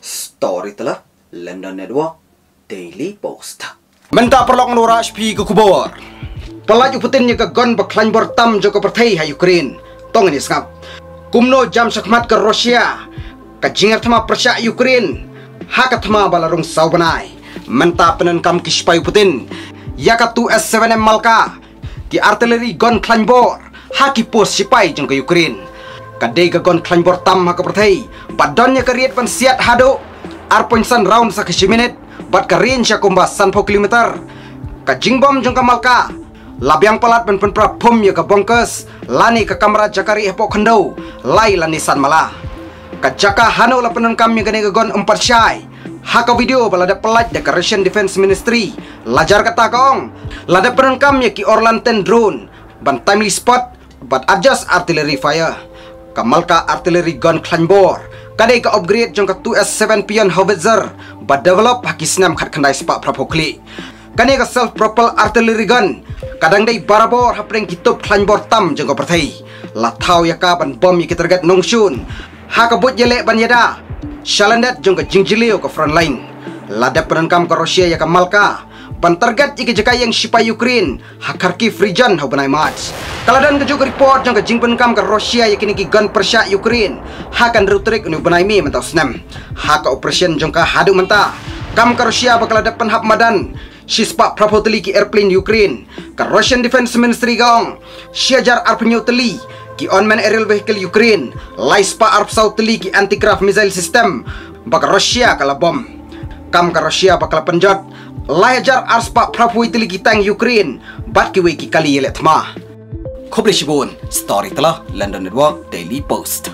Story telah London Network Daily Post. Menta perlok nora HP ke kubor. Pelaju putinnya ke gon beklan bertam joko pertai ha Ukraine. Tong ini sengap. Kumno jam sakmat ke Rusia. Ke jingar thama persya Ukraine. Haka thama balarung saubanai. Menta penenkam kispai Putin. Yaka tu S7M Malka. Di artileri gon klanbor. Haki pos sipai jeng ke Ukraine. Kadai ke gon klanbor tam haka pertai. Badannya ke riet pan siat hado. Arponsan round sa minute bat ka rin siya kumba san po kilometer. Ka jingbom jong kamalka labyang palat pen pen pra ya ka lani ka kamera jakari epo khando lai lani san mala. Ka jaka hano la penan kam yang gane gon empat syai. Haka video balada pelat Russian Defense Ministry. Lajar kata kong lada penan kam ya ki orlan ten drone. Ban timely spot but adjust artillery fire kamalka artillery gun klanbor kadai ka upgrade jong ka 2S7 pion howitzer. Ba develop haki snam khat khandai spa prapokli kane ka self propel artillery gun. Kadang dai barabor hapreng kitop klanbor tam jong ka thau ya ka ban bom ya kitergat nongshun. Ha ka but yele ban yada. Shalandat jong ka jingjilio ka front line la da penankam ka Russia ya ka malka ban target ike jaka yang shipa Ukraine. Hakarki frijan ho banai match Kaladan ke juga report jang ke jingpen kam ke Rusia yakini ki gun persya Ukraine. Hakan rutrik unu benai mi mentau senam haka operation jang ke hadu menta. Kam ke Rusia bakal ada penhap madan. Shispa prapoteli ki airplane Ukraine. Ke Russian Defense Ministry gong Syajar arpenyo teli ki unmanned aerial vehicle Ukraine. Laispa arp south teli ki anti-craft missile system. Bak Rusia kala bom. Kam ke Rusia bakal penjat Layajar arspa prapoi teli ki tang Ukraine bat ki weki kali yelet ma Khobre Shibun, Story telah London Network Daily Post.